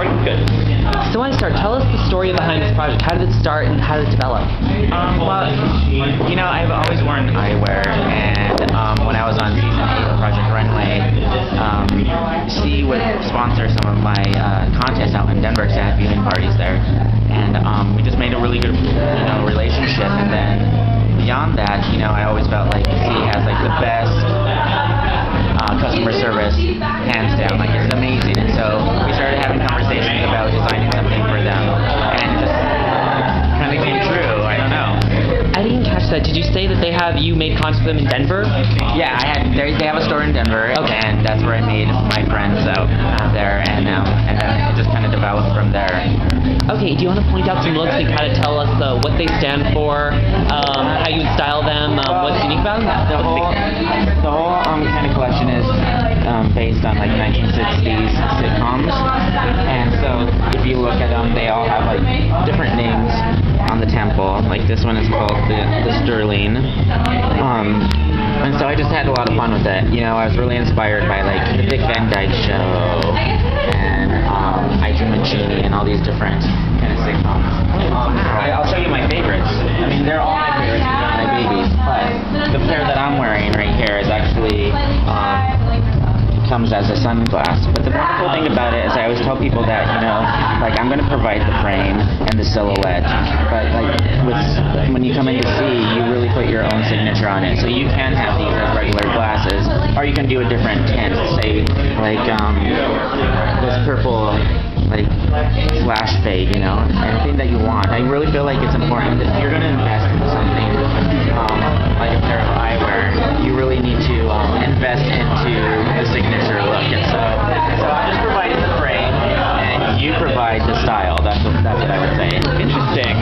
recording? Good. So I want to start. Tell us the story behind this project. How did it start and how did it develop? Um, well, you know, I've always worn eyewear, and um, when I was on season 8 of Project Runway, um, she would sponsor some of my uh, contests out in Denver because I had viewing parties there. And um, we just made a really good, you know, relationship. And then beyond that, you know, I always felt like she has like the best I didn't catch that. Did you say that they have you made concerts with them in Denver? Yeah, I had. They, they have a store in Denver, Okay. and that's where I made my friends out uh, there, and um, and then it just kind of developed from there. Okay, do you want to point out some looks and kind of tell us uh, what they stand for, um, how you would style them, um, what's unique about them? The whole the whole um, kind of collection is um, based on like 1960s sitcoms, and so if you look at them, they all have like different names on the temple. Like this one is called the, the Sterling. Um, and so I just had a lot of fun with it. You know, I was really inspired by like the Dick Van Dyke Show comes as a sunglass. But the wonderful thing about it is I always tell people that, you know, like I'm going to provide the frame and the silhouette, but like with when you come in to see, you really put your own signature on it. So you can have these as regular glasses, or you can do a different tint, say like um, this purple like flash fade, you know, anything that you want. I really feel like it's important that if you're going to invest in something um, like a pair of eyewear, you really need to um, invest into signature look. And so, so I'm just providing the frame, and you provide the style. That's what, that's what I would say. Interesting.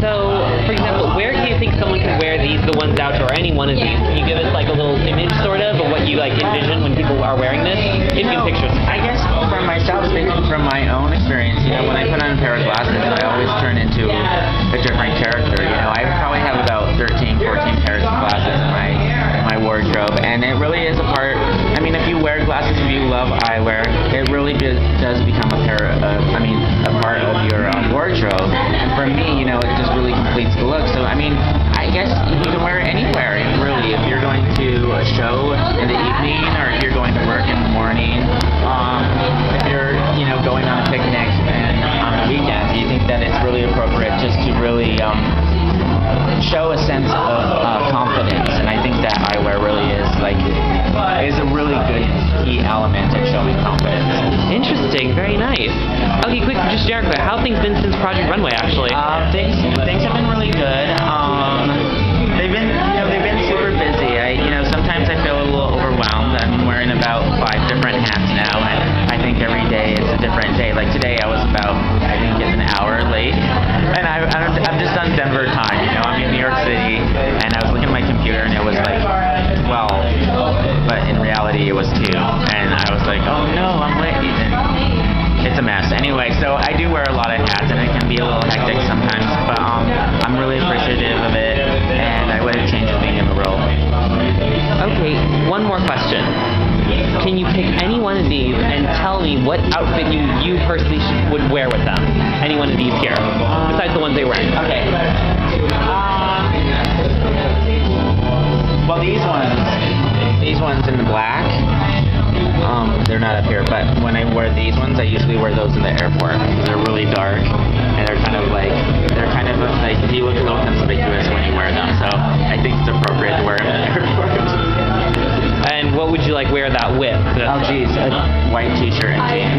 So, for example, where do you think someone could wear these, the ones out, or any one of these? Can you give us like a little image, sort of, of what you like envision when people are wearing this? If you know, can I guess for myself, speaking from my own experience, you know, when I put on a pair of glasses, I always turn into a different character. You know, I probably have about 13, 14 pairs of glasses in my in my wardrobe, and it really is a part. Wear glasses, if you love eyewear, it really be, does become a pair of, I mean, a part of your um, wardrobe. And for me, you know, it just really completes the look. So, I mean, I guess you can wear it anywhere, really. If you're going to a show in the evening, or if you're going to work in the morning, um, if you're, you know, going on a picnic and on the weekends, you think that it's really appropriate just to really um, showing confidence. Interesting. Very nice. Okay, quick, just generically, how have things been since Project Runway, actually? Uh, things things have been really good. Um, they've been you know they've been super busy. I you know sometimes I feel a little overwhelmed. I'm wearing about five different hats now, and I think every day is a different day. Like today, I was about I think it's an hour late, and I I'm, I'm just on Denver time. You know I'm in New York City, and I was looking at my computer, and it was like 12, but in reality it was two, a mess. Anyway, so I do wear a lot of hats, and it can be a little hectic sometimes, but um, I'm really appreciative of it, and I wouldn't change a thing in the role. Okay, one more question. Can you pick any one of these and tell me what outfit you, you personally should, would wear with them? Any one of these here, besides the ones they wear. Okay. Um, well, these ones, these ones in the black, um, they're not up here, but when I wear these ones, I usually wear those in the airport. They're really dark, and they're kind of like, they're kind of like, you look a little conspicuous when you wear them, so I think it's appropriate to wear them in the airport. And what would you like wear that with? Oh, geez, a white t-shirt and jeans.